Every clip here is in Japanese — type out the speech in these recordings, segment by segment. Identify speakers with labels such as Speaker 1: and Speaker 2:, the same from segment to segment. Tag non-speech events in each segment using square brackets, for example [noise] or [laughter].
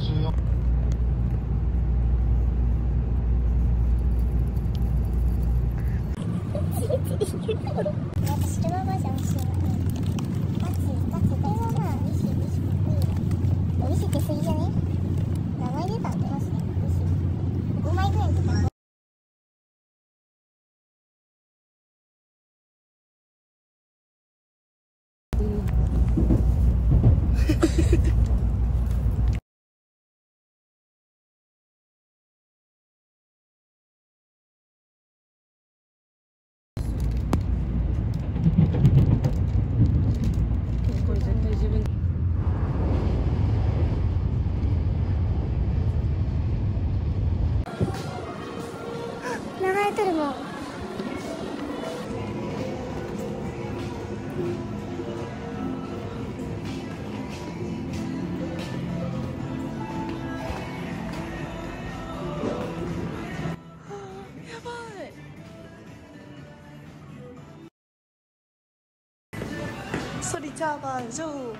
Speaker 1: 嗯。 소리 잡아줘.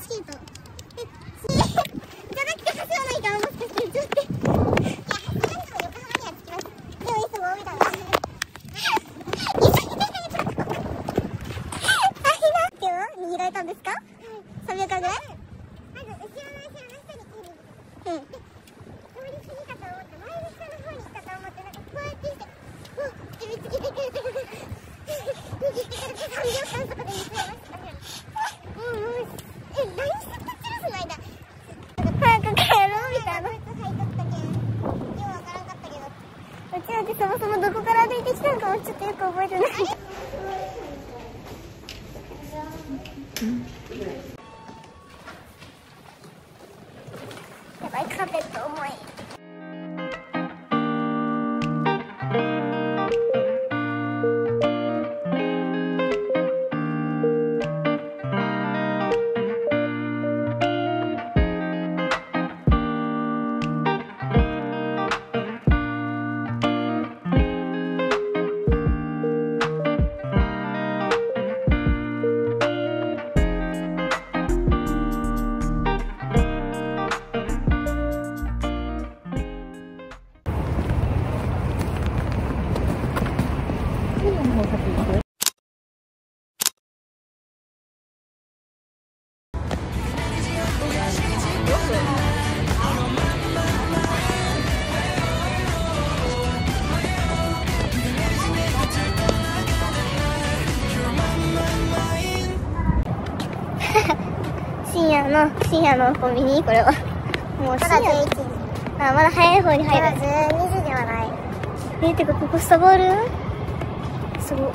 Speaker 1: チケ。なくてらいか。ですか？ぐらい [laughs] うちはそもそもどこから歩いてきたのかもちょっとよく覚えてないの深夜のコンビニ？これは。もう深夜。まあまだ早い方に入る。まだ12時ではない。え、ってかここスタバある？すご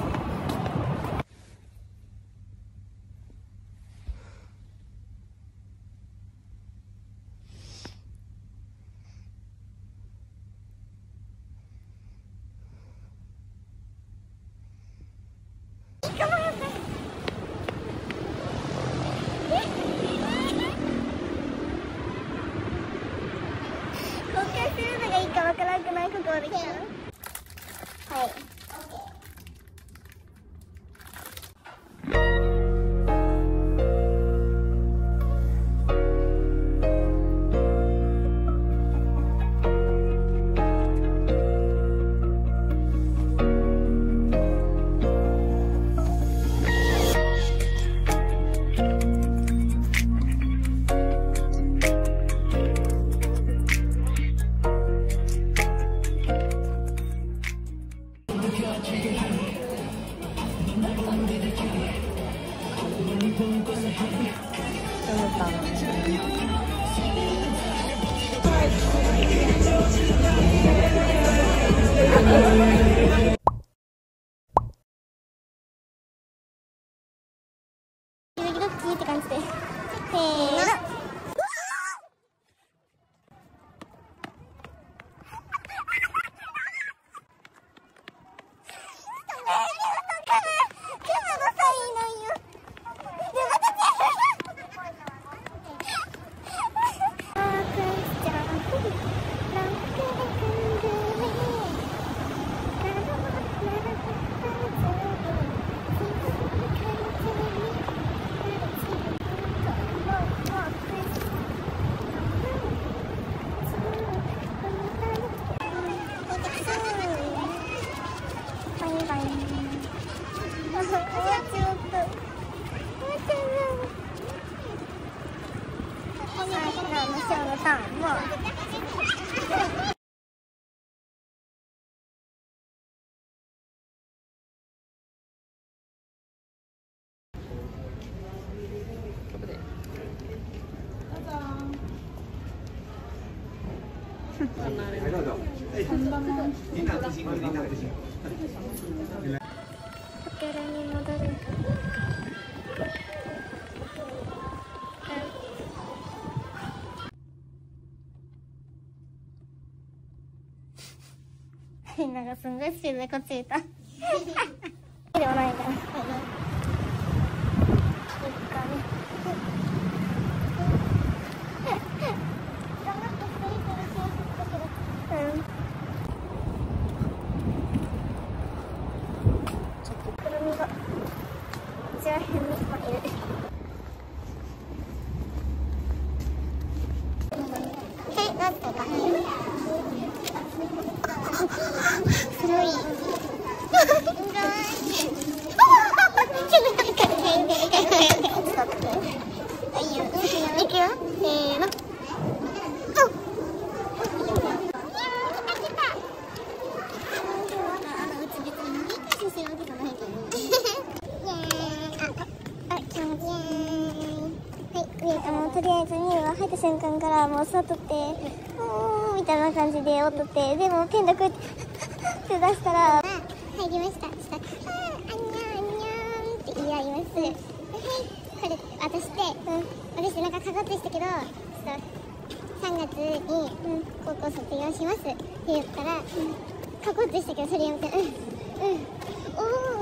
Speaker 1: 後のショーのターンも。ホテルに戻る。みんながすんごいスピードでこっちいた。[laughs] でもないから。うん。くるみがこちら辺に今いるはいなんとか古いいいよ、うん、いくよ、せーの。とりあえずミュウが入った瞬間からもう座っとって「おー」みたいな感じでおっとってでもペンダこうやって手出したら「入りました」したら「あーあんにゃんあんにゃん」って言い合います。ではいこれ渡して、うん、私なんかかかってしたけどちょっと3月に、うん、高校卒業しますって言ったら、うん、書こうとしたけどそれやめて。うん。うん。おー